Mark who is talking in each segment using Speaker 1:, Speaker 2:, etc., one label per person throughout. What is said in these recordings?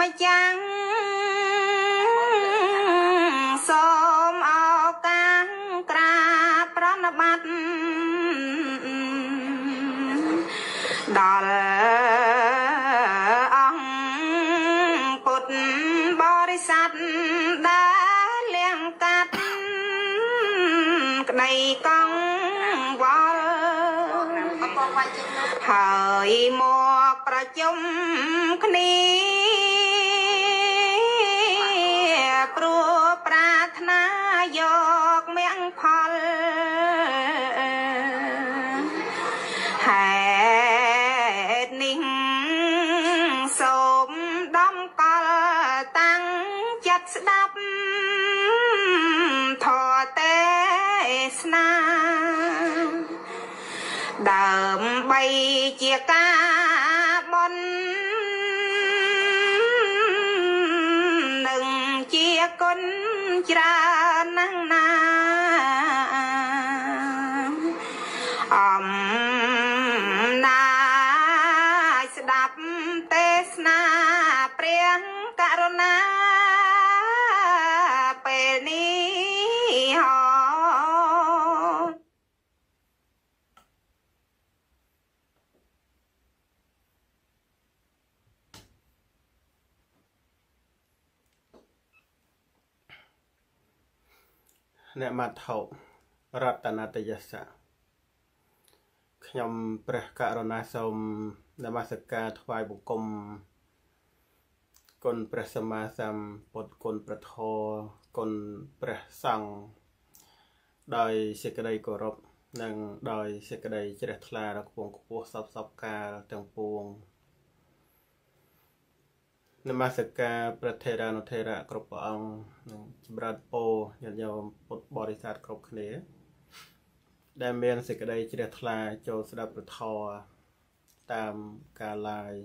Speaker 1: ម្ចាំ គុណច្រើនណាស់ណា
Speaker 2: មត្ថុរតនតយសៈខ្ញុំព្រះករុណាសូមនមស្ការថ្វាយបង្គំគុណព្រះសម្មាសម្ពុទ្ធគុណព្រះធម៌គុណព្រះសង្ឃដោយសេចក្តីគោរពនិងដោយសេចក្តីជ្រះថ្លាដល់ខ្ពង់ខ្ពស់សពសពកាលទាំងពួង នមស្ការព្រះថេរានុថេរៈគ្រប់ព្រះអង្គនិងចម្រើនពរញាតិញោមពុទ្ធបរិស័ទគ្រប់គ្នា ដែលមានសេចក្តីជ្រះថ្លាចូលស្ដាប់ព្រះធម៌តាមការ live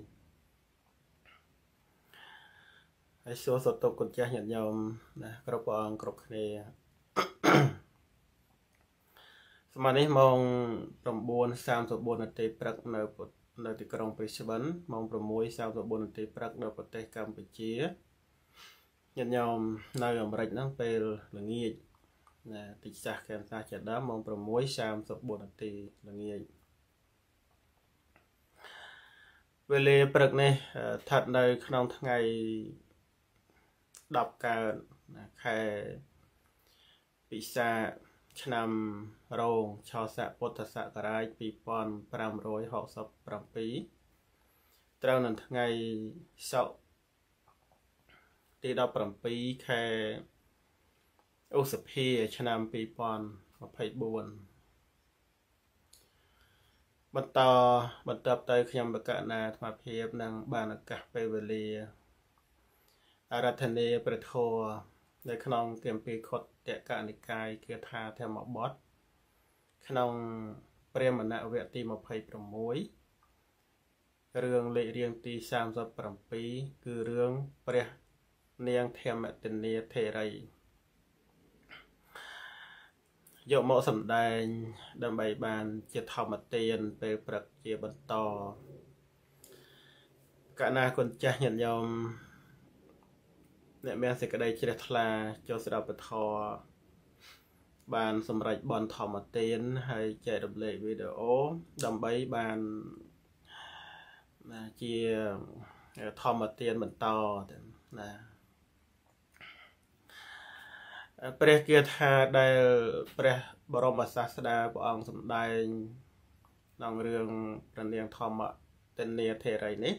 Speaker 2: ហើយសួរសុតុគុណចាស់ញាតិញោមណាគ្រប់ព្រះអង្គគ្រប់គ្នាស្មើនេះម៉ោង9:34នាទីព្រឹកនៅពុទ្ធ នៅទីក្រុងព្រីស្បិនម៉ោង6:34នាទីព្រឹកនៅប្រទេសកម្ពុជាញាតិញោមនៅអាមេរិកហ្នឹងពេលល្ងាចណាទីផ្សារកានសាជាដើមម៉ោង6:34នាទីល្ងាចវេលាព្រឹកនេះស្ថិតនៅក្នុងថ្ងៃ10កើតណាខែពិសា ឆ្នាំរោងឆស័កពុទ្ធសករាជ2567ត្រូវនៅថ្ងៃសុក្រទី17ខែឧសភាឆ្នាំ2024បន្តបន្តទៅខ្ញុំបកណាអាត្មាភាព និងបានឱកាសពេលវេលាអារាធនាព្រះធម៌ នៅក្នុងគម្ពីរខុទ្ទកនិកាយគាថាធម្មបទក្នុងព្រះមណៈវគ្គទី26រឿងលេខរៀងទី37គឺរឿងព្រះនាងធម្មទនីធេរីយកមកសម្ដែងដើម្បីបានជាធម្មទានពេលព្រឹកជាបន្តកណាគុណចាស់ញាតិញោម អ្នកមានសេចក្តីជ្រះថ្លាចូលស្ដាប់ពធបានសម្រេចបនធម្មទានហើយចែករំលែកវីដេអូដើម្បីបានជាធម្មទានបន្តណាព្រះគាថាដែលព្រះបរមសាស្តាព្រះអង្គសម្ដែងក្នុងរឿងព្រះនាងធម្មទិនាធេរីនេះ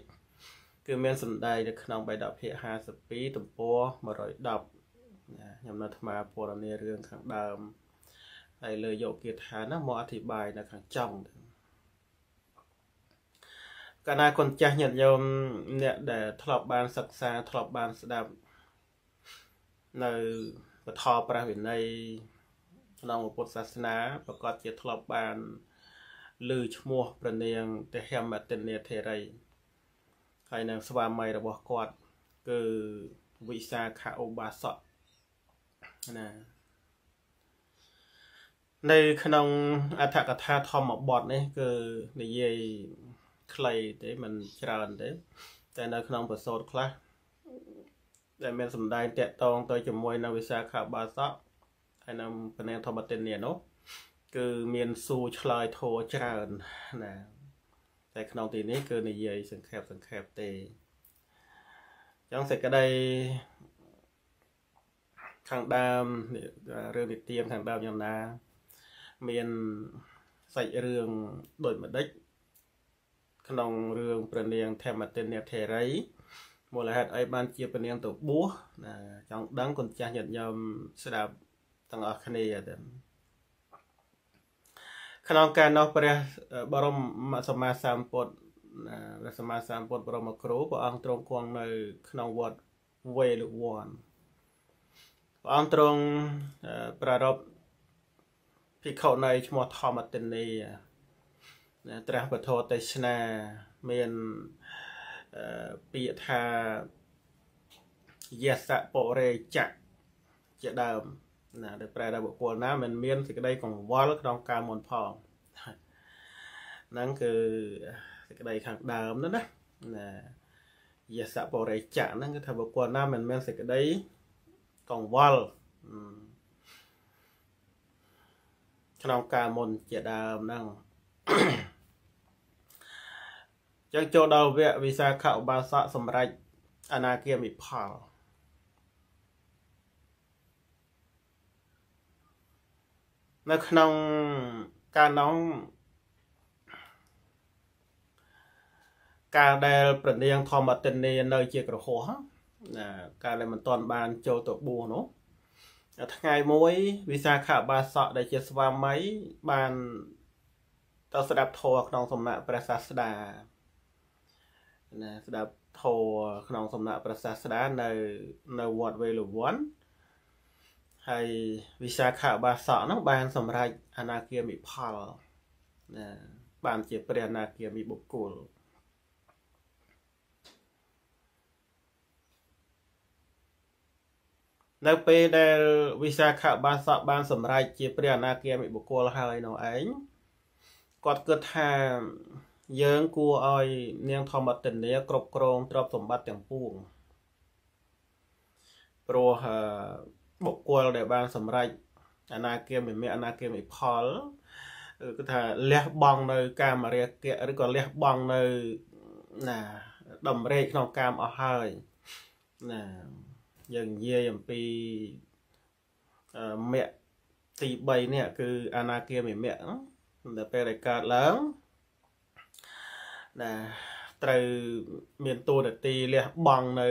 Speaker 2: គឺមានសម្ដែងនៅក្នុងបៃដកភាគ52ទំព័រ110ខ្ញុំនៅអាត្មាពរនារឿងខាងដើមហើយលើយកគាថាណាមកអធិប្បាយនៅខាងចុងកាលណាគុណចាស់ញាតិញោមអ្នកដែលធ្លាប់បានសិក្សាធ្លាប់បានស្ដាប់នៅពធព្រះវិន័យក្នុងពុទ្ធសាសនាប្រកាសជាធ្លាប់បានឮឈ្មោះព្រះនាងទេហមតិនេធេរី ហើយនឹងស្វាមីរបស់គាត់ គឺវិសាខាឧបាសកណានៅក្នុងអត្ថកថាធម្មបទនេះ គឺនិយាយខ្លីទេមិនច្រើនទេតែនៅក្នុងប្រសូតខ្លះដែលមានសម្ដែងតាក់ទងទៅជាមួយនៅវិសាខាបាសកហើយនៅពនាងធម្មតិនីនោះគឺមានសួរឆ្លើយធัวច្រើនណា តែក្នុងទីនេះគឺនិយាយសង្ខេបសង្ខេបទេអញ្ចឹងសេចក្តីខាងដើមរឿងនិទានខាងដើមយ៉ាងណា មានសាច់រឿងដូចម្ដេចក្នុងរឿងព្រះនាងធម្មតិនធេរីមូលហេតុអីបានជាព្រះនាងទៅបួសណាចង់ដឹងគុណចាស់ញាតិញោមស្ដាប់ទាំងអស់គ្នាទៅ ក្នុងការនោះព្រះបរមសម្មាសម្ពុទ្ធព្រះសម្មាសម្ពុទ្ធបរមគ្រូព្រះអង្គទ្រង់គង់នៅ ក្នុងវត្តវេលវ័នព្រះអង្គទ្រង់ប្រារព្ធភិក្ខុនៃឈ្មោះធម្មតិនីត្រាស់ពធទេសនាមានពាក្យថាយសៈបរិចៈជាដើម ណាដែលប្រែថាបុគ្គលណាមិនមានសេចក្តីកង្វល់ក្នុងការមុនផងហ្នឹងគឺសេចក្តីខាងដើមនោះណាណាយសៈបរិចៈហ្នឹងគឺថាបុគ្គលណាមិនមានសេចក្តីកង្វល់ក្នុងការមុនជាដើមហ្នឹងចឹងចូលដល់វគ្គវិសាខឧបាសកសម្រាប់អនាគាមិផល នៅក្នុងការនងការដែលប្រនាងធម្មតិនីនៅជាក្រហោះណាការដែលមិនទាន់បានចូលទៅបួសនោះថ្ងៃមួយវិសាខបាសកដែលជាស្វាមីបានទៅស្ដាប់ធម៌ក្នុងសំណាក់ព្រះសាស្តាណាស្ដាប់ធម៌ក្នុងសំណាក់ព្រះសាស្តានៅនៅវត្តវេលវ័ន ហើយវិសាខបាសកនោះបានសម្រេចអនាគាមិផលណាបានជាព្រះអនាគាមិបុគ្គលនៅពេលដែលវិសាខបាសកបានសម្រេចជាព្រះអនាគាមិបុគ្គលហើយនោះឯងគាត់គិតថាយើងគួរឲ្យនាងធម្មតិនីគ្រប់គ្រងទ្រព្យសម្បត្តិទាំងពួងព្រោះ បុគ្គលដែលបានសម្រេចអនាគាមិមៈអនាគាមិផលគឺថាលះបង់នៅកាមរាគៈឬក៏លះបង់នៅណាដំរេកក្នុងកាមអស់ហើយណាយើងនិយាយអំពីមគ្គទី3នេះគឺអនាគាមិមគ្គដល់ពេលដែលកើតឡើងណាត្រូវមានតួនាទីលះបង់នៅ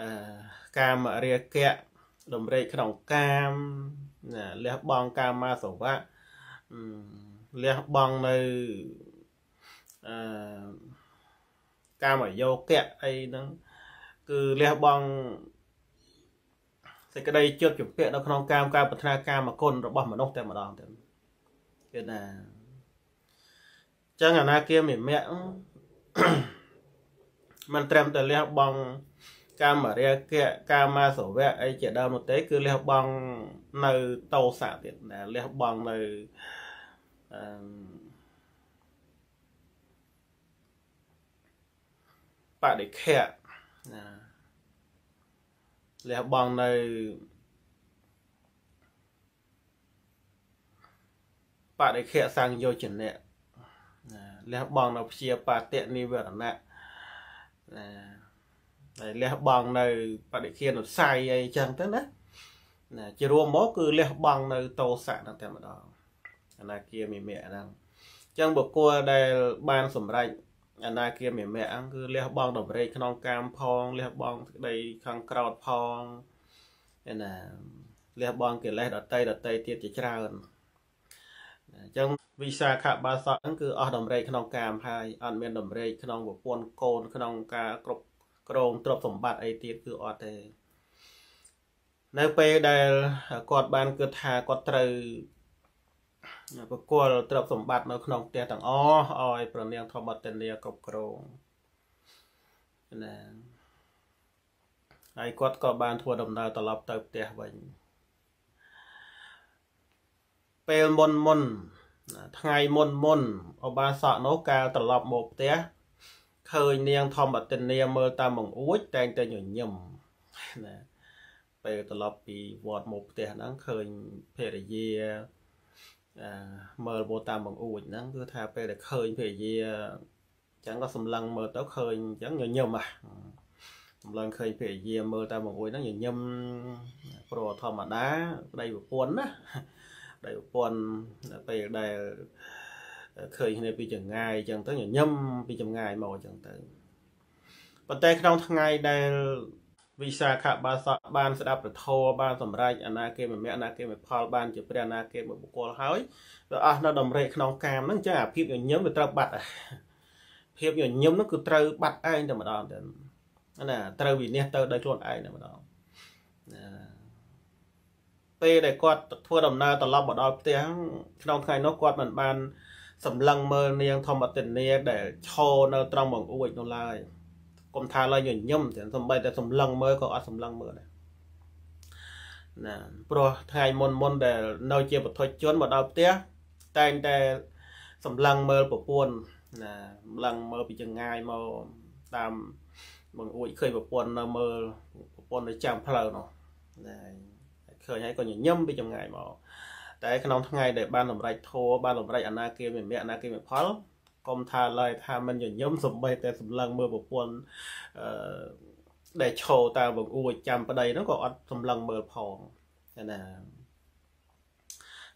Speaker 2: អឺកាមរាគៈ ដំរេកក្នុងកាមណាលះបង់កាមាសវៈលះបង់នៅអឺកាមយកៈអីហ្នឹងគឺលះបង់សេចក្តីជត់ជំពាក់នៅក្នុងកាមការប្រាថ្នាកាមគុណរបស់មនុស្សតែម្ដងទៅគឺណាចឹងអាណាគាមិមៈมันត្រឹមតែលះបង់ កាមរាគៈកាមាសវៈអីជាដើមនោះទេគឺលះបង់នៅតោសៈទៀតណាលះបង់នៅអឺបដិខៈណាលះបង់នៅបដិខៈសង្យោជនៈណាលះបង់នៅព្យាបាទៈនិវរណៈណា ហើយលះបង់នៅបដិខានុស័យអីចឹងទៅណាណាជារួមមកគឺលះបង់នៅតោសៈហ្នឹងតែម្ដងអនាគាមិមៈហ្នឹងអញ្ចឹងបុគ្គលដែលបានសម្រេចអនាគាមិមៈអង្គគឺលះបង់តម្រេកក្នុងកាមផងលះបង់ក្តីខាងក្រោតផងឯណាលះបង់កិលេសដតីដតីទៀតជាច្រើនអញ្ចឹងវិសាខបាសកហ្នឹងគឺអស់តម្រេកក្នុងកាមហើយអត់មានតម្រេកក្នុងប្រពន្ធកូនក្នុងការគ្រប់ គ្រងទ្រព្យសម្បត្តិអីទៀតគឺអត់ទេនៅពេលដែលគាត់បានគិតថាគាត់ត្រូវប្រគល់ទ្រព្យសម្បត្តិនៅក្នុងផ្ទះទាំងអស់ឲ្យប្រនាងធម្មតនីគ្រប់គ្រងណាហើយគាត់ក៏បានធ្វើដំណើរត្រឡប់ទៅផ្ទះវិញពេលមុនមុនថ្ងៃមុនមុនអបាសកនោះកាលត្រឡប់មកផ្ទះ ឃើញនាងធម្មតិនាមើលតាមបង្អួចតែងតែញញឹមណាពេលត្រឡប់ពីវត្តមកផ្ទះហ្នឹងឃើញភរិយាអឺមើលមកតាមបង្អួចហ្នឹងគឺថាពេលដែលឃើញភរិយាអញ្ចឹងក៏សម្លឹងមើលទៅឃើញអញ្ចឹងញញឹមហ่ะសម្លឹងឃើញភរិយាមើលតាមបង្អួចហ្នឹងញញឹមព្រោះធម្មតាប្តីប្រពន្ធណាប្តីប្រពន្ធពេលដែល ឃើញគ្នាពីចង្ងាយអញ្ចឹងទៅញញឹមពីចង្ងាយមកអញ្ចឹងទៅប៉ុន្តែក្នុងថ្ងៃដែលវិសាខបាសកបានស្ដាប់ពធបានសម្រេចអនាគមមៈអនាគមផលបានជាព្រះអនាគមបុគ្គលហើយវាអស់នៅដំរេកក្នុងកាមហ្នឹងចឹងអាភាពញញឹមវាត្រូវបាត់ភាពញញឹមហ្នឹងគឺត្រូវបាត់ឯងតែម្ដងទៅណាត្រូវវិនិច្ឆ័យទៅដោយខ្លួនឯងតែម្ដងណាពេលដែលគាត់ធ្វើដំណើរត្រឡប់មកដល់ផ្ទះក្នុងថ្ងៃនោះគាត់មិនបាន សម្លឹងមើលនាងធម្មទិនីដែលឈរនៅត្រង់បង្អួចនោះឡើយកុំថាឡើយញញឹមទាំងសំបីតែសម្លឹងមើលក៏អត់សម្លឹងមើលដែរណាព្រោះថ្ងៃមុនមុនដែលនៅជាបទុជនមកដល់ផ្ទះតែងតែសម្លឹងមើលប្រពន្ធណាសម្លឹងមើលពីចងាយមកតាមបង្អួចឃើញប្រពន្ធនៅមើលប្រពន្ធនៅចាំផ្លូវនោះណាឃើញហើយក៏ញញឹមពីចងាយមក តែក្នុងថ្ងៃដែលបានសម្រេចធោបានសម្រេចអនាគមមគ្គអនាគមផលកុំថាឡើយថាមិនញញឹមសំបីតែសម្លឹងមើលប្រពន្ធអឺដែលឈោតាមបង្អួចចាំប្តីនោះក៏អត់សម្លឹងមើលផងណា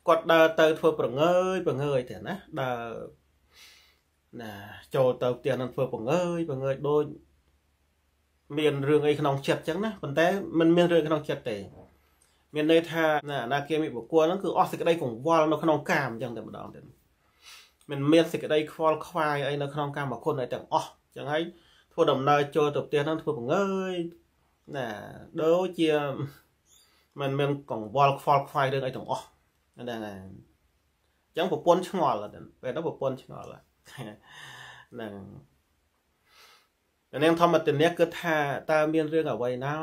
Speaker 2: គាត់ដើរទៅធ្វើប្រងើយប្រងើយទេណាដើរណាចូលទៅផ្ទះនឹងធ្វើប្រងើយប្រងើយដូចមានរឿងអីក្នុងចិត្តអញ្ចឹងណាប៉ុន្តែมันមានរឿងក្នុងចិត្តទេ មានន័យថាណាអនាគាមិបុគ្គលហ្នឹងគឺអស់សេចក្តីកង្វល់នៅក្នុងកាមចឹងតែម្ដងទៅមិនមានសេចក្តីខ្វល់ខ្វាយអីនៅក្នុងកម្មគុណអីទាំងអស់ចឹងហើយធ្វើដំណើរចូលទៅផ្ទះហ្នឹងធ្វើបង្ើយណាដូចជាមិនមានកង្វល់ខ្វល់ខ្វាយរឿងអីទាំងអស់ហ្នឹងហើយចឹងប្រពន្ធឆ្ងល់ពេលទៅប្រពន្ធឆ្ងល់ហ្នឹងនាងធម្មទនិកគឺថាតើមានរឿងអ្វីណោ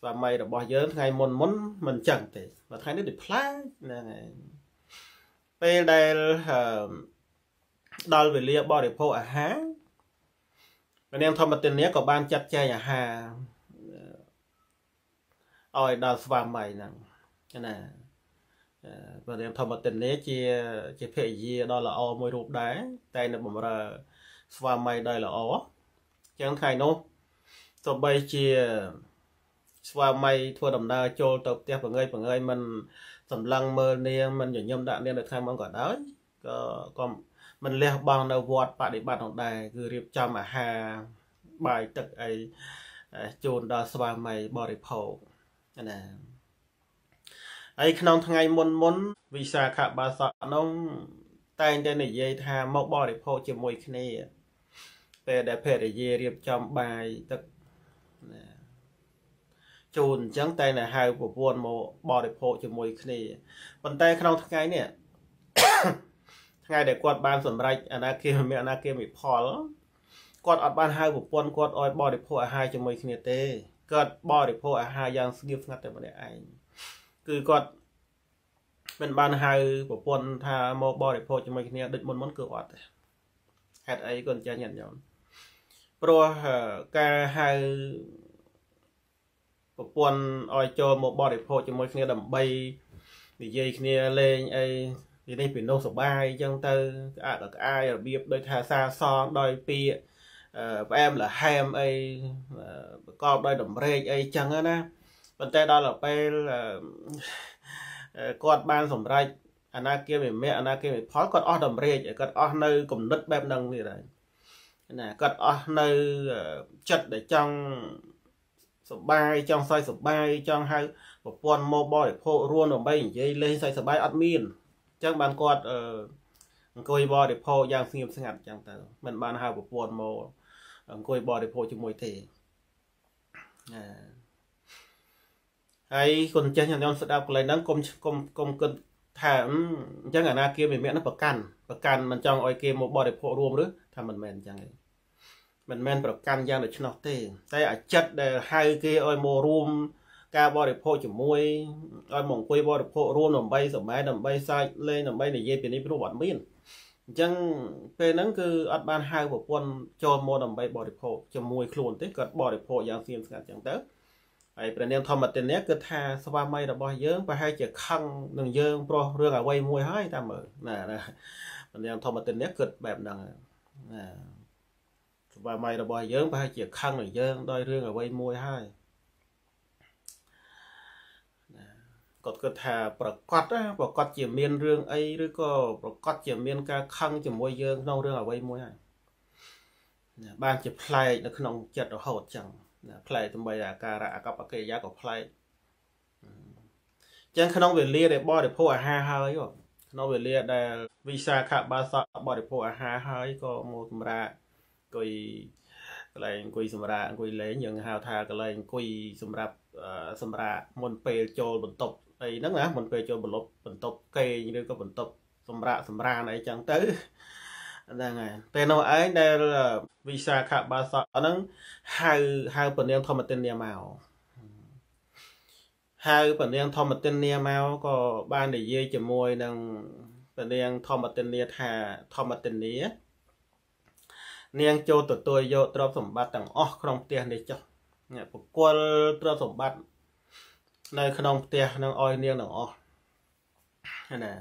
Speaker 2: ស្វាមីរបស់យើងថ្ងៃមុនមុនមិនចឹងទេបើថ្ងៃនេះដូចផ្លាស់ហ្នឹងហើយពេលដែលដល់វេលាបរិភោគអាហារព្រះនាងធម្មទានក៏បានចាត់ចែងអាហារឲ្យដល់ស្វាមីហ្នឹងណាព្រះនាងធម្មទានជាជាភរិយាដ៏ល្អមួយរូបដែរតែនៅបំរើស្វាមីដោយល្អចឹងថ្ងៃនោះទោះបីជា ស្វាមីធ្វើដំណើរចូលទៅផ្ទះបង្ើយបង្ើយមិនសម្លឹងមើលនាងមិនញញឹមដាក់នាងនៅថ្ងៃមុនក៏ដោយក៏ក៏មិនលះបង់នៅវត្តបដិបត្តិនោះដែរគឺរៀបចំអាហារបាយទឹកអីជូនដល់ស្វាមីបរិភោគណាហើយក្នុងថ្ងៃមុនមុនវិសាខបាសកនោះតែងតែនិយាយថាមកបរិភោគជាមួយគ្នាពេលដែលភរិយារៀបចំបាយទឹកណា ជូនអញ្ចឹងតែតែហៅប្រពន្ធមកបរិភោគជាមួយគ្នាប៉ុន្តែក្នុងថ្ងៃនេះថ្ងៃដែលគាត់បានសម្រេចអនាគាមិអនាគាមិផលគាត់អត់បានហៅប្រពន្ធគាត់ឲ្យបរិភោគអាហារជាមួយគ្នាទេគាត់បរិភោគអាហារយ៉ាងស្ងៀមស្ងាត់តែម្នាក់ឯងគឺគាត់មិនបានហៅប្រពន្ធថាមកបរិភោគជាមួយគ្នាដូចមុនមុនគឺអត់ទេហេតុអីគាត់ចាញ់ញាតិញោមព្រោះការហៅ ប្រពន្ធឲ្យចូលមកបរិភោគជាមួយគ្នាដើម្បីនិយាយគ្នាលេងអីពីនេះពីនោះសុបាយអញ្ចឹងទៅក្អាកក្អាយរបៀបដូចថាសាសងដោយពាក្យផ្អែមលហែមអីប្រកបដោយតម្រេកអីចឹងណាប៉ុន្តែដល់ពេលគាត់បានសម្រេចអនាគាមិមៈអនាគាមិផលគាត់អស់តម្រេកគាត់អស់នៅគំនិតបែបហ្នឹងទៀតហើយណាគាត់អស់នៅចិត្តដែលចង់ សបាយចង់សើចសបាយចង់ហៅប្រពន្ធមកបរិភោគរួមដើម្បីនិយាយលេងសើចសបាយអត់មានអញ្ចឹងបានគាត់អឺអង្គុយបរិភោគយ៉ាងស្ងៀមស្ងាត់អញ្ចឹងទៅមិនបានហៅប្រពន្ធមកអង្គុយបរិភោគជាមួយទេណាហើយគុណចេះញ៉ាំស្ដាប់កន្លែងហ្នឹងកុំកុំកុំគិតថាអញ្ចឹងអាណាគាមិមិហ្នឹងប្រកាន់ប្រកាន់មិនចង់ឲ្យគេមកបរិភោគរួមឬថាមិនមែនអញ្ចឹងទេ មិនមែនប្រកាន់យ៉ាងដូច្នោះទេ តែអាចិត្តដែលហៅគេឲ្យមករួមការបរិភោគជាមួយឲ្យមកអង្គុយបរិភោគរួមដើម្បីសម័យដើម្បីសាច់លេងដើម្បីនិយាយពីនេះព្រោះអត់មានអញ្ចឹងពេលហ្នឹងគឺអត់បានហៅប្រពន្ធចូលមកដើម្បីបរិភោគជាមួយខ្លួនទេគាត់បរិភោគយ៉ាងស្ងៀមស្ងាត់អញ្ចឹងទៅហើយព្រះនាងធម្មទាននេះគឺថាស្វាមីរបស់យើងប្រហែលជាខឹងនឹងយើងព្រោះរឿងអ្វីមួយហើយតាមមើលណាណាព្រះនាងធម្មទាននេះគិតបែបហ្នឹងណា ស្វាមីរបស់យើងប្រហែលជាខឹងនឹងយើងដោយរឿងអ្វីមួយហើយគាត់គិតថាប្រកាសប្រកាសជាមានរឿងអីឬក៏ប្រកាសជាមានការខឹងជាមួយយើងក្នុងរឿងអ្វីមួយហើយបានជាប្លែកនៅក្នុងចិត្តរហូតចឹងប្លែកទំបីអាការៈអកប្បកិរិយាក៏ប្លែកចឹងក្នុងវេលាដែលបរិភោគអាហារហើយក្នុងវេលាដែលវិសាខបាសបរិភោគអាហារហើយក៏មកសម្រាប់ អង្គុយកន្លែងអង្គុយសម្រាប់អង្គុយលេងយើងហៅថាកន្លែងអង្គុយសម្រាប់សម្រាប់មុនពេលចូលបន្ទប់អីហ្នឹងណាមុនពេលចូលបន្លប់បន្ទប់គេងឬក៏បន្ទប់សម្រាប់សម្រានអីចឹងទៅហ្នឹងហើយពេលនោះឯងដែលវិសាខបាសហ្នឹងហៅហៅពនាងធម្មទិនីមកហៅពនាងធម្មទិនីមកក៏បាននិយាយជាមួយនឹងពនាងធម្មទិនីថាធម្មទិនី នាងចូលទទួលយកទ្រព្យសម្បត្តិទាំងអស់ក្នុងផ្ទះនេះចុះបកគលទ្រព្យសម្បត្តិនៅក្នុងផ្ទះនឹងអោយនាងទាំងអស់ណា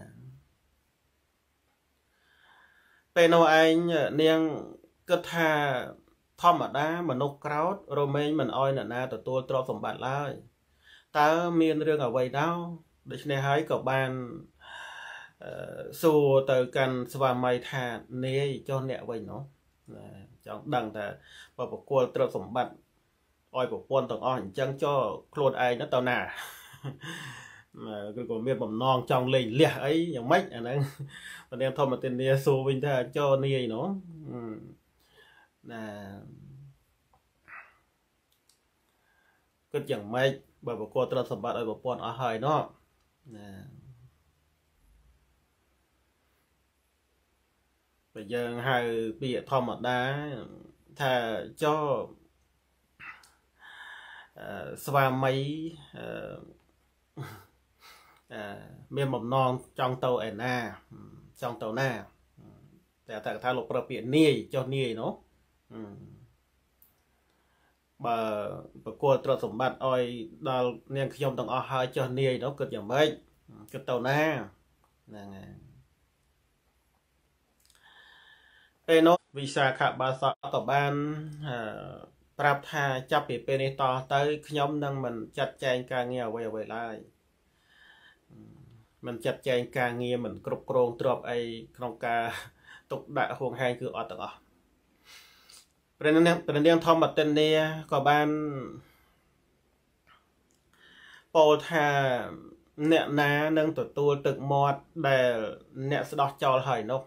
Speaker 2: ពេលនោះឯងនាងគិតថាធម្មតាមនុស្សក្រោតរមែងមិនអោយអ្នកណាទទួលទ្រព្យសម្បត្តិឡើយតើមានរឿងអ្វីដល់ដូច្នេះហើយក៏បានសួរទៅកាន់ស្វាមីថានាយចុះអ្នកវិញនោះ ចង់ដឹងថាបើប្រគល់ទ្រព្យសម្បត្តិឲ្យប្រពន្ធទាំងអស់អញ្ចឹងចុះខ្លួនឯងទៅណាគឺក៏មានបំណងចង់លេងលះអីយ៉ាងម៉េចអាហ្នឹងបណ្ដាធម្មទានាសួរវិញថាចោនាយនោះណាគិតយ៉ាងម៉េចបើប្រកួតទ្រព្យសម្បត្តិឲ្យប្រពន្ធអស់ហើយនោះណា បើយើងហៅពាក្យធម្មតាថាចោស្វាមីអឺមានបំណងចង់ទៅឯណាចង់ទៅណាតែថាថាលោកប្រើពាក្យនាយចុះនាយនោះបើប្រគល់ទ្រព្យសម្បត្តិឲ្យដល់នាងខ្ញុំទាំងអស់ហើយចុះនាយនោះគិតយ៉ាងម៉េចគិតទៅណាហ្នឹងហើយ ពេលនោះវិសាខបាសកក៏បានប្រាប់ថាចាប់ពីពេលនេះតទៅខ្ញុំនឹងមិនចាត់ចែងការងារអ្វីអ្វីឡើយមិនចាត់ចែងការងារមិនគ្រប់គ្រងទ្របអីក្នុងការទុកដាក់ហួងហែងគឺអត់ទាំងអស់ព្រះនាងព្រះនាងធម្មតិនីក៏បានពោលថាអ្នកណានឹងទទួលទឹកមាត់ដែលអ្នកស្ដោះចោលហើយនោះ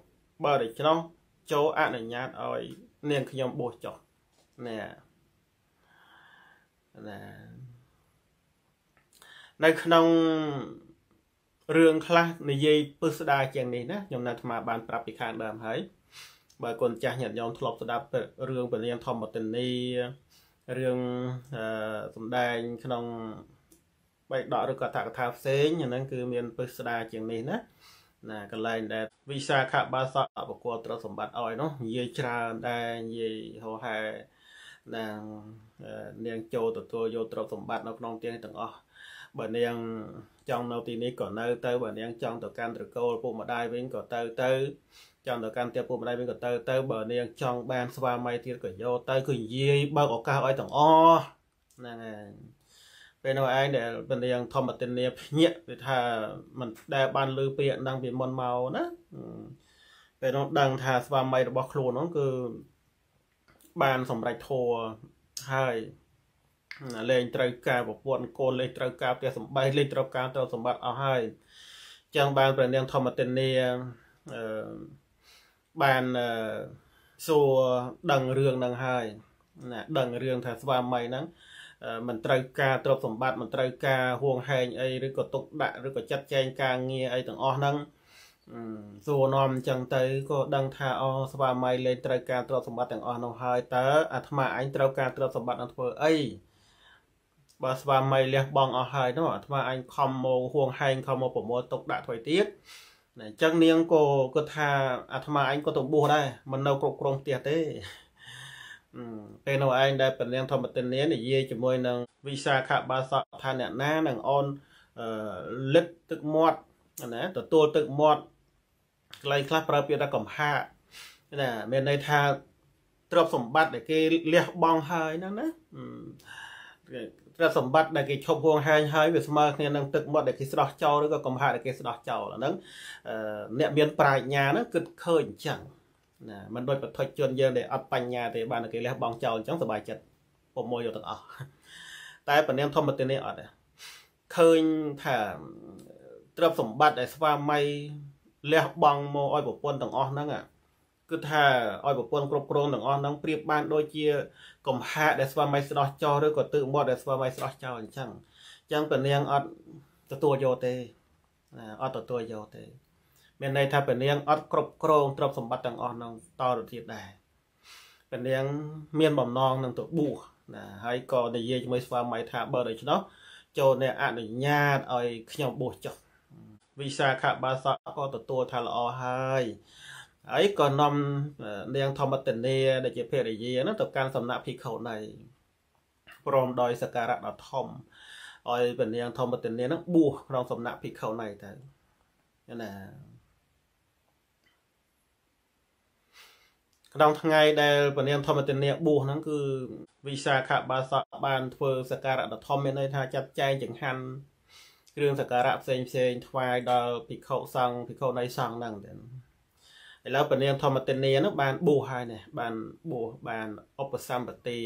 Speaker 2: បើដូច្នោះ ចូលអនុញ្ញាតឲ្យនាងខ្ញុំបួសចុះនេះណានៅក្នុងរឿងខ្លះនិយាយពឹស្ដាជាងនេះណាខ្ញុំនៅអាត្មាបានប្រាប់ពីខាងដើមហើយបើកូនចាស់ញាតិញោមធ្លាប់ស្ដាប់រឿងពលានធម្មទនីរឿងអឺសំដែងក្នុងបៃដកឬក៏តកថាផ្សេងអាហ្នឹងគឺមានពឹស្ដាជាងនេះណា ណាកន្លែងដែលវិសាខបាសកបកលត្រសម្បត្តិឲ្យនោះនិយាយច្រើនដែរនិយាយហោហែណាងនាងចូលទទួលយកទ្រព្យសម្បត្តិនៅក្នុងទីនេះទាំងអស់បើនាងចង់នៅទីនេះក៏នៅទៅបើនាងចង់ទៅកាន់ត្រកូលពុកម្ដាយវិញក៏ទៅទៅចង់ទៅកាន់ផ្ទះពុកម្ដាយវិញក៏ទៅទៅបើនាងចង់បានស្វាមីទៀតក៏យកទៅគឺនិយាយបើកឱកាសឲ្យទាំងអស់ហ្នឹងហើយ ពេលនោះឯងដែលពនាងធម្មទិនីភ្ញាក់វាថាមិនដែលបានលើពាក្យដឹងពីមុនមកណាពេលនោះដឹងថាស្វាមីរបស់ខ្លួននោះគឺបានសម្រេចធัวហើយលេងត្រូវការប្រពន្ធកូនលេងត្រូវការផ្ទះសម្បែងលេងត្រូវការទៅសម្បត្តិអស់ហើយចឹងបានព្រះនាងធម្មទិនីអឺបានសួរដឹងរឿងហ្នឹងហើយណាដឹងរឿងថាស្វាមីហ្នឹង មិនត្រូវការទ្រព្យសម្បត្តិមិនត្រូវការហួងហែងអីឬក៏ទុកដាក់ឬក៏ចាត់ចែងការងារអីទាំងអស់ហ្នឹងសួរនាំអញ្ចឹងទៅក៏ដឹងថាអូស្វាមីលេងត្រូវការទ្រព្យសម្បត្តិទាំងអស់នោះហើយតើអាត្មាអញត្រូវការទ្រព្យសម្បត្តិនឹងធ្វើអីបើស្វាមីលះបង់អស់ហើយនោះអាត្មាអញខំមកហួងហែងខំមកប្រមូលទុកដាក់ធ្វើទៀតអញ្ចឹងនាងក៏គាត់ថាអាត្មាឯងក៏ទៅបួសដែរមិននៅគ្រប់គ្រងផ្ទះទេ ពេលនោះឯងដែលពនាងធម្មតិនានិយាយជាមួយនឹងវិសាខបាសកថាអ្នកណានឹងអូនលិតទឹកមាត់ណាទទួលទឹកមាត់កន្លែងខ្លះប្រើពាក្យថាកំហាណាមានន័យថាទ្រព្យសម្បត្តិដែលគេលះបង់ហើយហ្នឹងណាទ្រព្យសម្បត្តិដែលគេឈប់ហួងហែងហើយវាស្មើគ្នានឹងទឹកមាត់ដែលគេស្រោះចោលឬក៏កំហាដែលគេស្រោះចោលហ្នឹងអ្នកមានប្រាជ្ញាហ្នឹងគិតឃើញអញ្ចឹង ណាមិនដូចបឋិជនយើងដែលអត់បញ្ញាទេបានគេលះបង់ចោលអញ្ចឹងសុបាយចិត្តពុំមួយយកទាំងអស់តែពនាងធម្មទាននេះអត់ទេឃើញថាទ្រព្យសម្បត្តិដែលស្វាមីលះបង់មកឲ្យប្រពន្ធទាំងអស់ហ្នឹងគឺថាឲ្យប្រពន្ធគ្រប់គ្រងទាំងអស់ហ្នឹងប្រៀបបានដូចជាកំហាកដែលស្វាមីស្ដោះចោលឬក៏ទឹកមាត់ដែលស្វាមីស្ដោះចោលអញ្ចឹងអញ្ចឹងពនាងអត់ទទួលយកទេអត់ទទួលយកទេ មានន័យថាពនាងអត់គ្រប់គ្រងទ្រព្យសម្បត្តិទាំងអស់ហ្នឹងតទៅទៀតដែរពនាងមានបំណងនឹងទៅបួសណាហើយក៏និយាយជាមួយស្វាមីថាបើដូច្នោះចូលអ្នកអនុញ្ញាតឲ្យខ្ញុំបួសចុះវិសាខបាសកក៏ទទួលថាល្អហើយហើយក៏នាំនាងធម្មទនីដែលជាភរិយានោះទៅកាន់សំណាក់ភិក្ខុណីព្រមដោយសក្ការៈដ៏ធំឲ្យពនាងធម្មទនីនឹងបួសក្នុងសំណាក់ភិក្ខុណីទៅណា ក្នុងថ្ងៃដែលពនាងធម្មទនីបួសហ្នឹងគឺវិសាខបាសកបានធ្វើសក្ការៈដ៏ធំមានន័យថាចាត់ចែងចង្ហាន់គ្រឿងសក្ការៈផ្សេងផ្សេងថ្វាយដល់ភិក្ខុសង្ឃភិក្ខុណីសង្ឃហ្នឹងទៅឥឡូវពនាងធម្មទនីនោះបានបួសហើយនេះបានបួសបានឧបសម្បទា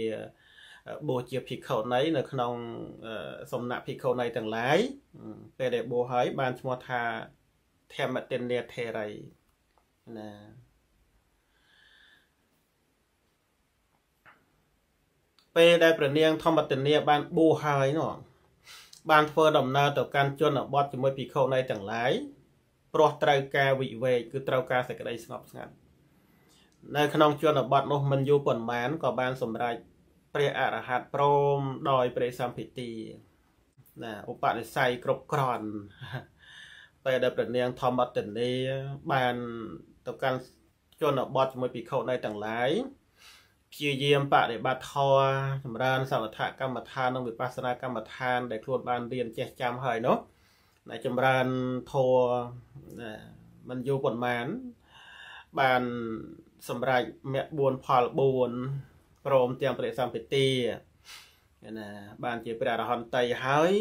Speaker 2: បួសជាភិក្ខុណីនៅក្នុងសំណាក់ភិក្ខុណីទាំងឡាយពេលដែលបួសហើយបានឈ្មោះថាធម្មទនីធេរីណា ពេលដែលព្រះនាងធម្មទនីបានបួសហើយនោះបានធ្វើដំណើរទៅកាន់ជនបទជាមួយភិក្ខុណីទាំងឡាយព្រោះត្រូវការវិវេកគឺត្រូវការសេចក្តីស្ងប់ស្ងាត់នៅក្នុងជនបទនោះមិនយូរប៉ុន្មានក៏បានសម្រេចព្រះអរហន្តព្រមដោយព្រះសម្ភិទីណាឧបនិស្ស័យគ្រប់គ្រាន់ពេលដែលព្រះនាងធម្មតនីបានទៅកាន់ជនបទជាមួយភិក្ខុណីទាំងឡាយ ព្យាយាមបដិបត្តិធម៌ចម្រើនសមថកម្មដ្ឋាននិងវិបស្សនាកម្មដ្ឋាន ដែលខ្លួនបានរៀនចេះចាំហើយនោះដែលចម្រើនធម៌មិនយូរប៉ុន្មានបានសម្រេចមគ្គ4ផល4ព្រមទាំងព្រះសម្បទាណាបានជាព្រះអរហន្តីហើយ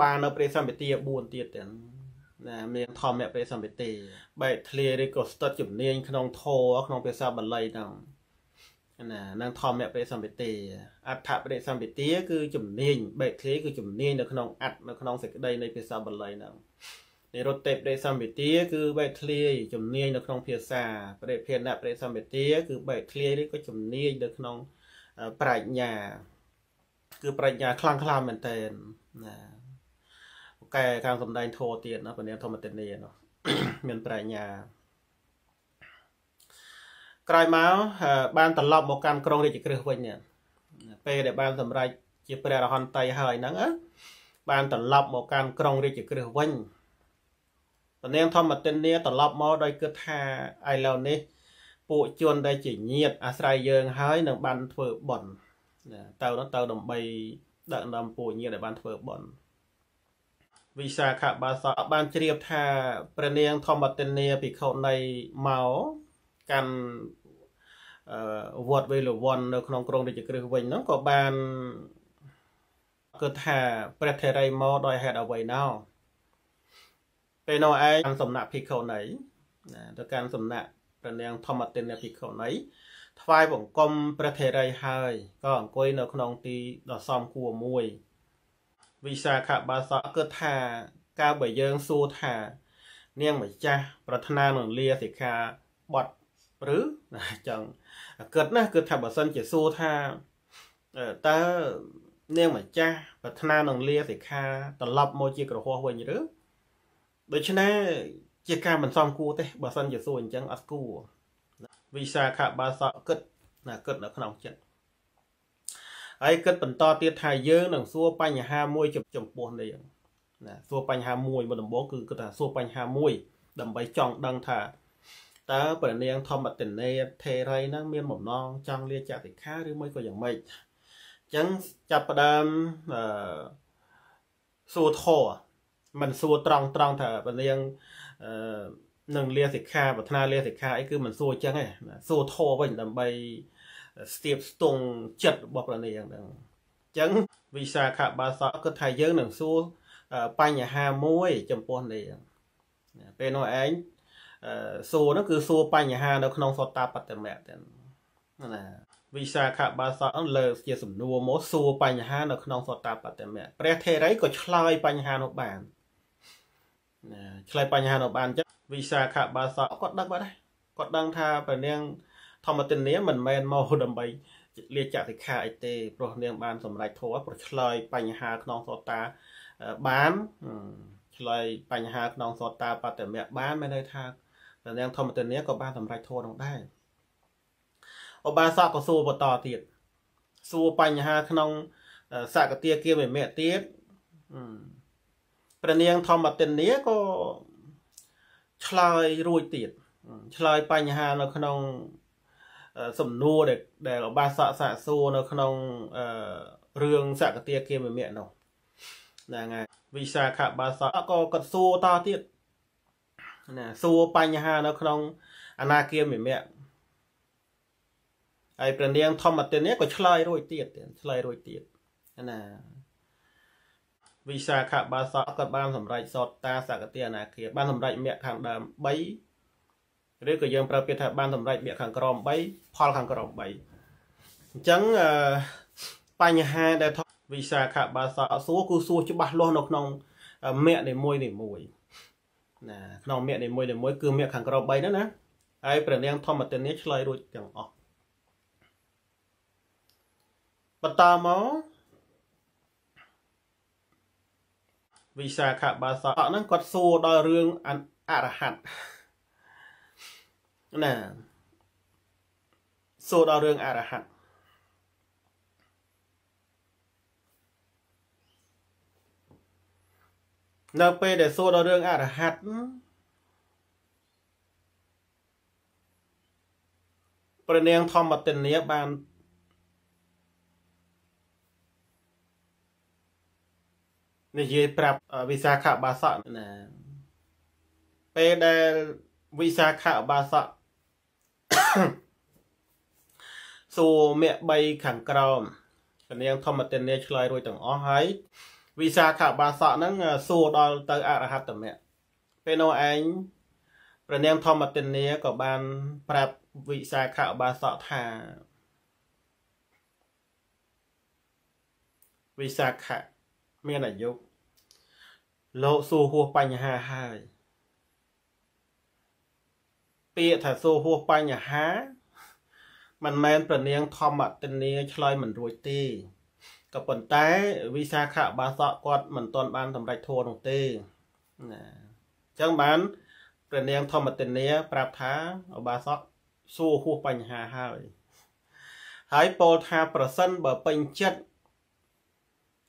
Speaker 2: បាននៅព្រះសម្បទា4ទៀតទាំងណាមានធម្មព្រះសម្បទាបែកធ្លាឬក៏ស្ទាត់ជំនាញក្នុងធម៌ក្នុងភាសាបាលីហ្នឹង ណានឹងធម្មបរិសម្បទាអដ្ឋបរិសម្បទាគឺជំនាញបេក្ខេគឺជំនាញនៅក្នុងអត្តនៅក្នុងសេចក្តីនៃភាសាបាលីហ្នឹងនិរតេបរិសម្បទាគឺបេក្ខេជំនាញនៅក្នុងភាសាបរិភាណបរិសម្បទាគឺបេក្ខេឬក៏ជំនាញនៅក្នុងប្រាជ្ញា គឺប្រាជ្ញាខ្លាំងខ្លាមែនតើណាកែខាងសំដែងធម៌ទៀតណាពនាធម្មទនីនោះមានប្រាជ្ញា ក្រោយមកបានត្រឡប់មកកាន់ក្រុងរាជក្រឹសវិញពេលដែលបានសម្រេចជាព្រះរហន្តីហើយហ្នឹងបានត្រឡប់មកកាន់ក្រុងរាជក្រឹសវិញពនាងធម្មទិននីត្រឡប់មកដោយគិតថាឥឡូវនេះពួកជនដែលជាញាតអាស្រ័យយើងហើយនឹងបានធ្វើបន់ទៅទៅដើម្បីដឹកនាំពួកញាតដែលបានធ្វើបន់វិសាខបាសកបានជ្រាបថាព្រះនាងធម្មទិនីភិក្ខុនៃមក កាន់វត្តវេលវ័ននៅក្នុងក្រុងរាជក្រឹសវិញហ្នឹងក៏បានគឺថាព្រះធេរីមកដោយហេតុអ្វីណោពេលនោះឯងសំណាក់ភិក្ខុណីទៅកាន់សំណាក់ព្រះនាងធម្មទិនភិក្ខុណីថ្វាយបង្គំព្រះធេរីហើយក៏អង្គុយនៅក្នុងទីដ៏សមគួរមួយវិសាខបាសកគិតថាកាលបើយើងសួរថា នាងម្ចាស់ប្រាថ្នានឹងលាសិក្ខាបទ ឬចង់គិតណាគឺថាបើសិនជាសួរថាតើនាងម្ចាស់ប្រាថ្នានឹងលាសិក្ខាត្រឡប់មកជាក្រហមវិញឬដូច្នេះជាការមិនសមគួរទេបើសិនជាសួរអញ្ចឹងអត់គួរវិសាខបាសកគិតណាគិតនៅក្នុងចិត្តហើយគិតបន្តទៀតថាយើងនឹងសួរបញ្ហាមួយចំពោះនាងណាសួរបញ្ហាមួយមុនដំបូងគឺគិតថាសួរបញ្ហាមួយដើម្បីចង់ដឹងថា តើព្រះនាងធម្មតិនេថេរីហ្នឹងមានបំណងចង់លាចតិខាឬមួយក៏យ៉ាងម៉េចអញ្ចឹងចាប់ផ្ដើមអឺសួរធរមិនសួរត្រង់ត្រង់ថាព្រះនាងអឺនឹងលាសិក្ខាប្រាថ្នាលាសិក្ខាអីគឺមិនសួរអញ្ចឹងទេសួរធរវិញដើម្បីស្ទាបស្ទង់ចិត្តរបស់ព្រះនាងហ្នឹងអញ្ចឹងវិសាខបាសកគិតថាយើងនឹងសួរបញ្ហាមួយចំពោះនាងពេលនោះឯង សួរនោះគឺសួរបញ្ហានៅក្នុងសតតាបត្តមៈទាំងណាវិសាខបាសកលើកជាសំណួរមកសួរបញ្ហានៅក្នុងសតតាបត្តមៈព្រះថេរីក៏ឆ្លើយបញ្ហានោះបានណាឆ្លើយបញ្ហានោះបានអញ្ចឹងវិសាខបាសកគាត់ដឹងបាត់ដែរគាត់ដឹងថាព្រះនាងធម្មទិនាមិនមែនមកដើម្បីលាចតិខាអីទេព្រោះនាងបានសម្រេចធម៌ប្រឆ្លើយបញ្ហាក្នុងសតតាបានឆ្លើយបញ្ហាក្នុងសតតាបត្តមៈបានមានន័យថាព្រះ នាងធម្មទិនាក៏បានសម្រេចធម៌នោះដែរឧបាសកក៏សួរបន្តទៀតសួរបញ្ហាក្នុងសកតិគាមិមៈទៀតព្រះនាងធម្មទិនាក៏ឆ្លើយរួចទៀតឆ្លើយបញ្ហានៅក្នុងសំណួរដែលដែលឧបាសកសាកសួរនៅក្នុងរឿងសកតិគាមិមៈនោះហ្នឹងហើយវិសាខបាសកក៏គាត់សួរតទៀត ណាសួរបញ្ហានៅក្នុងអនាគាមិមៈហើយព្រះនាងធម្មទាននេះក៏ឆ្លើយរួចទៀតឆ្លើយរួចទៀតណាវិសាខបាសកក៏បានសម្រេចសតតាសកតិអនាគាបានសម្រេចមគ្គខាងដើម3ឬក៏យើងប្រើពាក្យថាបានសម្រេចមគ្គខាងក្រោម3ផលខាងក្រោម3អញ្ចឹងបញ្ហាដែលវិសាខបាសកសួរគឺសួរច្បាស់លាស់នៅក្នុងមគ្គនីមួយនីមួយ ណាក្នុងមគ្គនីមួយនីមួយគឺមគ្គខាងក្រោម3ហ្នឹងណាហើយព្រះនាងធម្មទាននេះឆ្លើយរួចទាំងអស់បន្តមកវិសាខបាសកហ្នឹងគាត់សួរដល់រឿងអរហត្តណាសួរដល់រឿងអរហត្ត នៅពេលដែលសួរដល់រឿងអរហត្តព្រះនាងធម្មទិនីបាននិយាយប្រាប់វិសាខបាសកណាពេលដែលវិសាខបាសកសួរមគ្គ3ខាងក្រោមព្រះនាងធម្មទិនីឆ្លើយរួចទាំងអស់ហើយ វិសាខបាសកហ្នឹងសួរដល់ទៅអរហត្តមគ្គពេលនោះឯងព្រះនាងធម្មទិនីក៏បាន ប្រាប់វិសាខបាសកថាវិសាខមានអាយុលោកសួរហួសបញ្ហាហើយពាក្យថាសួរហួសបញ្ហាមិនមែនប្រនាងធម្មទនីឆ្លើយមិនរួចទេ ក៏ប៉ុន្តែវិសាខបាសកគាត់មិនទាន់បានសម្រេចធัวនោះទេណាអញ្ចឹងបានព្រះនាងធម្មទនីប្រាប់ថាឧបាសកសួរហួសបញ្ហាហើយហើយពោលថាប្រសិនបើពេញចិត្ត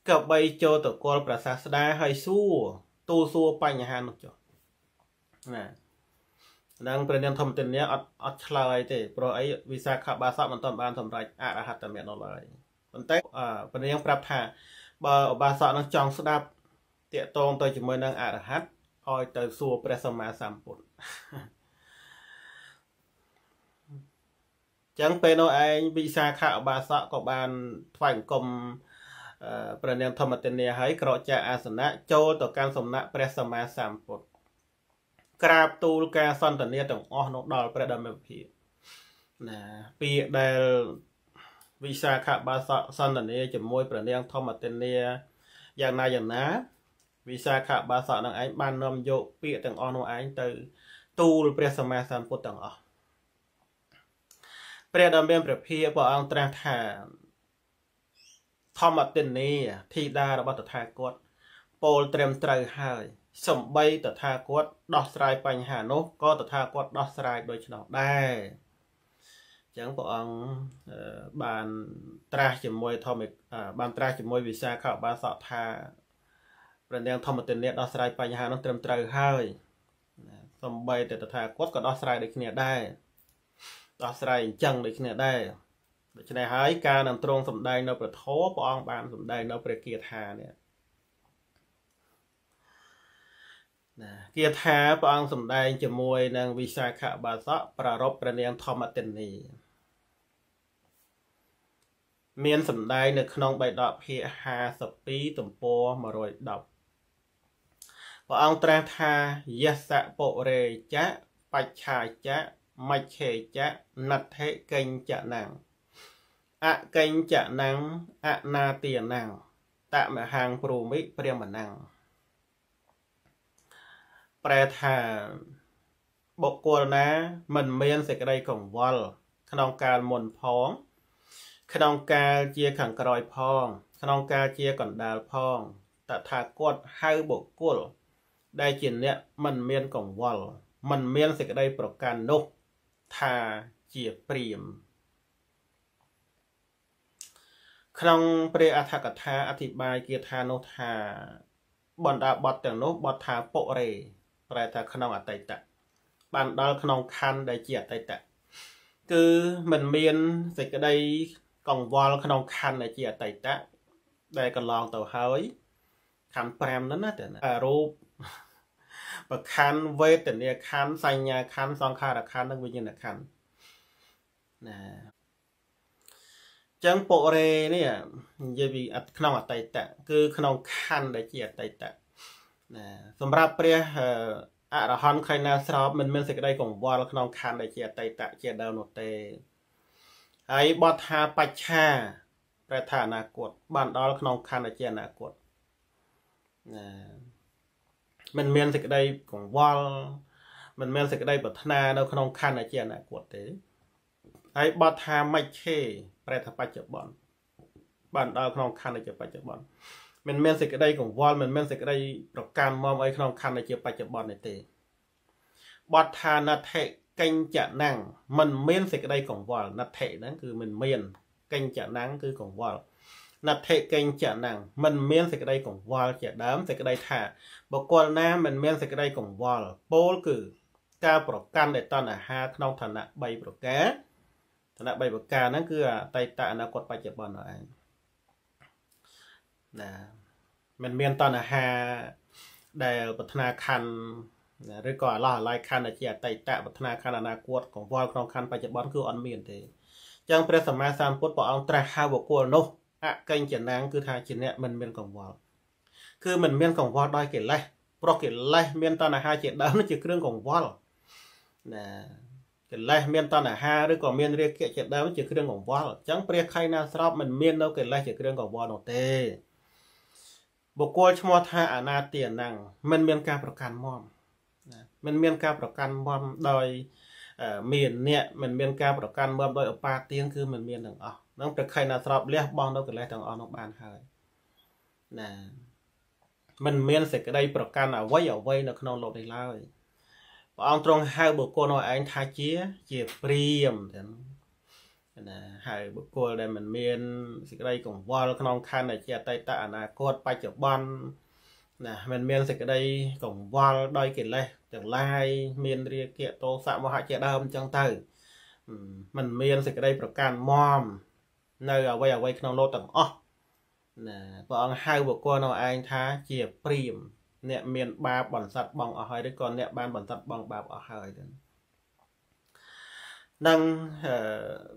Speaker 2: ក៏បីចូលតកលប្រសាស្ដាហើយសួរទូសួរបញ្ហានោះចុះណានឹងព្រះនាងធម្មទិននេះអត់អត់ឆ្លើយទេព្រោះអីវិសាខបាសកមិនទាន់បានសម្រេចអរហត្តមគ្គនោះឡើយ ប៉ុន្តែព្រះនាងប្រាប់ថាបើឧបាសកនោះចង់ស្ដាប់តាកតងទៅជាមួយនឹងអរហត្តឲ្យទៅសួរព្រះសម្មាសម្ពុទ្ធចឹងពេលនោះឯងវិសាខឧបាសកក៏បានថ្វាយអង្គមព្រះនាងធម្មទនីហើយក្រចាអាសនៈចូលទៅកាន់សំណាក់ព្រះសម្មាសម្ពុទ្ធក្រាបទូលការសន្តានាទាំងអស់នោះដល់ព្រះဓម္មវិភាណាពាក្យដែល វិសាខបាសកសន្តានាជាមួយព្រះនាងធម្មទនីយ៉ាងណាយ៉ាងណា វិសាខបាសកនឹងឯងបាននាំយកពាក្យទាំងអស់នោះឯងទៅ ទូលព្រះសម្មាសម្ពុទ្ធទាំងអស់ព្រះដ៏មានព្រះភិយព្រះអង្គត្រាស់ថាធម្មទិនីធីតារបស់តថាគតពោលត្រឹមត្រូវហើយសំបីតថាគតដោះស្រាយបញ្ហានោះក៏តថាគតដោះស្រាយដូច្នោះដែរអញ្ចឹងព្រះអង្គបានត្រាស់ជាមួយធម្មបានត្រាស់ជាមួយវិសាខបាសកថាព្រះនាងធម្មទិនីដោះស្រាយបញ្ហានោះត្រឹមត្រូវហើយសំបីតែតថាគតក៏ដោះស្រាយដូចគ្នាដែរដោះស្រាយអញ្ចឹងដូចគ្នាដែរដូច្នេះហើយការនឹងទ្រង់សម្ដែងនៅប្រធមព្រះអង្គបានសម្ដែងនៅព្រះគាថានេះណាគាថាព្រះអង្គសម្ដែងជាមួយនឹងវិសាខបាសកប្រារព្ធព្រះនាងធម្មទិនី មានសម្ដែងនៅក្នុងបៃដកភាគ52ទំព័រ110ព្រះអង្គត្រាស់ថាយសៈពុរេចៈបច្ឆាចៈមច្ឆេចៈណដ្ឋិកញ្ចណੰអកញ្ចណੰអនាទាណੰតមហាងព្រមិព្រាមណੰប្រែថាបុគ្គលណា មិនមានសេចក្តីកង្វល់ក្នុងកាលមុនផង ក្នុងកាលជាខាងក្រោយផង ក្នុងកាលជាកណ្ដាលផងតថាគតហៅបុគ្គលដែលជាអ្នកមិនមានកង្វល់មិនមានសេចក្តីប្រកាន់នោះថាជាព្រាមក្នុងព្រះអធិកថាអធិប្បាយគាថានោះថាបណ្ដាបទទាំងនោះបទថាពុរេប្រែថាក្នុងអតីតបានដល់ក្នុងខណ្ឌដែលជាអតីតគឺមិនមានសេចក្តី កង្វល់ក្នុងខណ្ឌដែលជាអតីតដែលកន្លងទៅហើយខណ្ឌ5ហ្នឹងណាតែរូបប្រខណ្ឌវេទនាខណ្ឌសញ្ញាខណ្ឌសង្ខារខណ្ឌនិងវិញ្ញាណខណ្ឌណាចឹងពុរេនេះនិយាយពីក្នុងអតីតគឺក្នុងខណ្ឌដែលជាអតីតណាសម្រាប់ព្រះអរហន្តខៃណាស្រោបមិនមានសេចក្តីកង្វល់ក្នុងខណ្ឌដែលជាអតីតជាដើមនោះទេ ហើយបទថាបច្ឆាប្រែថាអនាគតបានដល់ក្នុងខណ្ឌដែលជាអនាគតណាមិនមានសេចក្តីកង្វល់មិនមានសេចក្តីប្រាថ្នានៅក្នុងខណ្ឌដែលជាអនាគតទេហើយបទថាមច្ឆេប្រែថាបច្ចុប្បន្នបានដល់ក្នុងខណ្ឌដែលជាបច្ចុប្បន្នមិនមានសេចក្តីកង្វល់មិនមានសេចក្តីប្រកាន់មកអីក្នុងខណ្ឌដែលជាបច្ចុប្បន្ននេះទេបទថាណដ្ឋិ កញ្ចណੰមិនមានសេចក្តីកង្វល់ណដ្ឋិហ្នឹងគឺមិនមានកញ្ចណੰគឺកង្វល់ណដ្ឋិកញ្ចណੰមិនមានសេចក្តីកង្វល់ជាដើមសេចក្តីថាបុគ្គលណាមិនមានសេចក្តីកង្វល់ពោលគឺការប្រកាន់នៃតណ្ហាក្នុងឋានៈ3ប្រការឋានៈ3ប្រការហ្នឹងគឺអតីតអនាគតបច្ចុប្បន្ននោះឯងណាមិនមានតណ្ហាដែលប្រាថ្នាខណ្ឌ ឬក៏អឡោះអាល័យខណ្ឌដែលជាអតីតប្រាថ្នាខណ្ឌអនាគតកង្វល់ក្នុងខណ្ឌបច្ចុប្បន្នគឺអត់មានទេអញ្ចឹងព្រះសម្មាសម្ពុទ្ធព្រះអង្គត្រាស់ហៅបុគ្គលនោះអកញ្ចនាងគឺថាជាអ្នកមិនមានកង្វល់គឺមិនមានកង្វល់ដោយកិលេសព្រោះកិលេសមានតណ្ហាជាដើមជាគ្រឿងកង្វល់ណាកិលេសមានតណ្ហាឬក៏មានរាគៈជាដើមជាគ្រឿងកង្វល់អញ្ចឹងព្រះខៃណាស្របមិនមាននៅកិលេសជាគ្រឿងកង្វល់នោះទេបុគ្គលឈ្មោះថាអនាទានੰមិនមានការប្រកាន់មមណា មិនមានការប្រកាន់មមដោយមានអ្នកមិនមានការប្រកាន់មមដោយឧបាទានគឺមិនមានទាំងអស់នឹងព្រះខៃណាស្របលះបង់នៅកិលេសទាំងអស់នោះបានហើយណាមិនមានសេចក្តីប្រកាន់អ្វីអ្វីនៅក្នុងលោកនេះឡើយព្រះអង្គទ្រង់ហៅបុគ្គលនោះឯងថាជាជាព្រាមទាំងណាហៅបុគ្គលដែលមិនមានសេចក្តីកង្វល់ក្នុងខណ្ឌដែលជាអតីតអនាគតបច្ចុប្បន្ន ណាមិនមានសេចក្តីកង្វល់ដោយកិលេសទាំងឡាយមានរាគៈទោសៈមហៈជាដើមអញ្ចឹងទៅមិនមានសេចក្តីប្រកាន់មមនៅអ្វីអ្វីក្នុងលោកទាំងអស់ណាព្រះអង្គហៅបុគ្គលនោះឯងថាជាព្រាមអ្នកមានបាបបន្សត់បងអស់ហើយឬក៏អ្នកបានបន្សត់បងបាបអស់ហើយទៅនឹង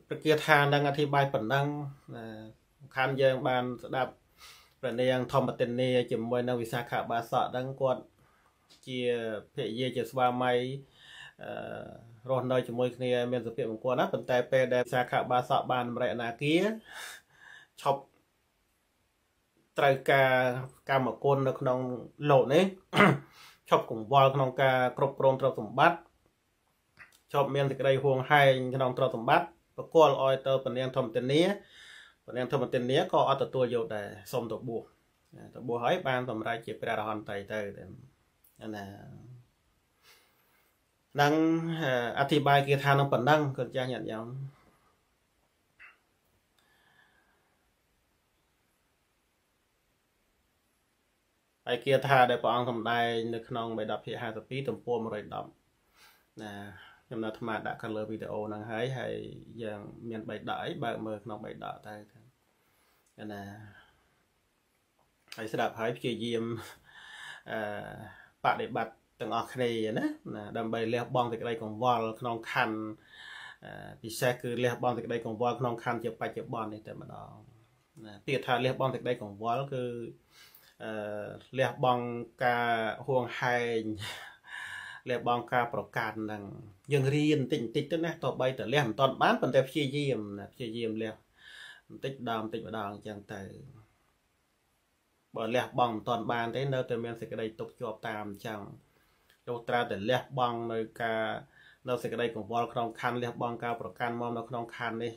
Speaker 2: ប្រគាថានឹងអធិប្បាយប៉ុណ្ណឹងខានយើងបានស្ដាប់ ព្រះនាងធម្មទិនីជាមួយនឹងវិសាខាបាសកដឹងគាត់ជាភរិយាជាស្វាមីអឺរស់នៅជាមួយគ្នាមានសុភមង្គលណាប៉ុន្តែពេលដែលវិសាខាបាសកបានម្រេចអនាគាឈប់ត្រូវការកម្មគុណនៅក្នុងលោកនេះឈប់កង្វល់ក្នុងការគ្រប់គ្រងទ្រព្យសម្បត្តិឈប់មានសេចក្តីហួងហែងក្នុងទ្រព្យសម្បត្តិប្រគល់ឲ្យទៅពនាងធម្មទនី ពនាងធម្មទនីក៏អត់ទទួលយកដែរសុំទៅបួសទៅបួសហើយបានសម្រេចជាព្រះរហន្តទៅទៅណានឹងអធិប្បាយគេថានឹងប៉ុណ្ណឹងក៏ចាស់ញាតិញោមហើយគាថាដែលព្រះអង្គសម្ដែងនៅក្នុងបេដកភាគ52ទំព័រ110ណាខ្ញុំនៅអាត្មាដាក់ color វីដេអូហ្នឹងហើយហើយយើងមាន3ដកអីបើកមើលក្នុង3ដកទៅ ណាហើយស្ដាប់ហើយព្យាយាមអឺបដិបត្តិទាំងអស់គ្នាណាណាដើម្បីលះបង់សេចក្តីកង្វល់ក្នុងខណ្ឌពិសេសគឺលះបង់សេចក្តីកង្វល់ក្នុងខណ្ឌជាបច្ចុប្បន្ននេះតែម្ដងណាទៀតថាលះបង់សេចក្តីកង្វល់គឺអឺលះបង់ការហួងហែងលះបង់ការប្រកាសហ្នឹងយើងរៀនបន្តិចបន្តិចទៅណាតបីតលះមិនតាន់បានប៉ុន្តែព្យាយាមណាព្យាយាមលះ បន្តិចម្ដងបន្តិចម្ដងអញ្ចឹងទៅបើលះបង់មិនតាន់បានទេនៅតែមានសេចក្តីទុកជាប់តាមអញ្ចឹងទោះត្រាតែលះបង់នៅការនៅសេចក្តីកង្វល់ក្នុងខណ្ឌលះបង់ការប្រកាន់មកនៅក្នុងខណ្ឌនេះ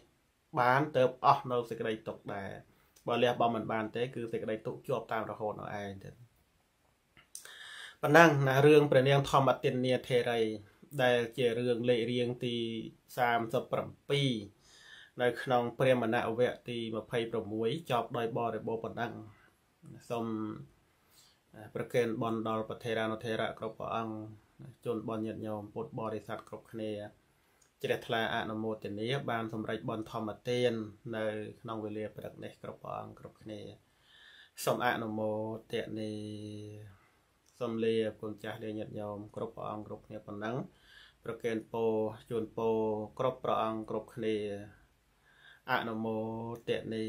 Speaker 2: បានទៅអស់នៅសេចក្តីទុកដែរបើលះបង់មិនបានទេគឺសេចក្តីទុកជាប់តាមរហូតនៅឯងទៅប៉ុណ្ណឹងណារឿងព្រះនាងធម្មទាននាធេរីដែលជារឿងលេខរៀងទី37 នៅក្នុងព្រាហ្មណវគ្គទី26ចប់ដោយបរិបូរប៉ុណ្ណឹងសូមប្រកេនបនដល់ប្រធេរានុធេរៈគ្រប់ព្រះអង្គជនបនញាតញោមពុទ្ធបរិស័ទគ្រប់គ្នាជ្រះថ្លាអនុមោទនាបានសម្រេចបនធម្មទាននៅក្នុងវេលាព្រឹកនេះគ្រប់ព្រះអង្គគ្រប់គ្នាសូមអនុមោទនាសូមលាគុណចាស់លាញាតញោមគ្រប់ព្រះអង្គគ្រប់គ្នាប៉ុណ្ណឹងប្រកេនពោជូនពោគ្រប់ព្រះអង្គគ្រប់គ្នា អនុមោទនា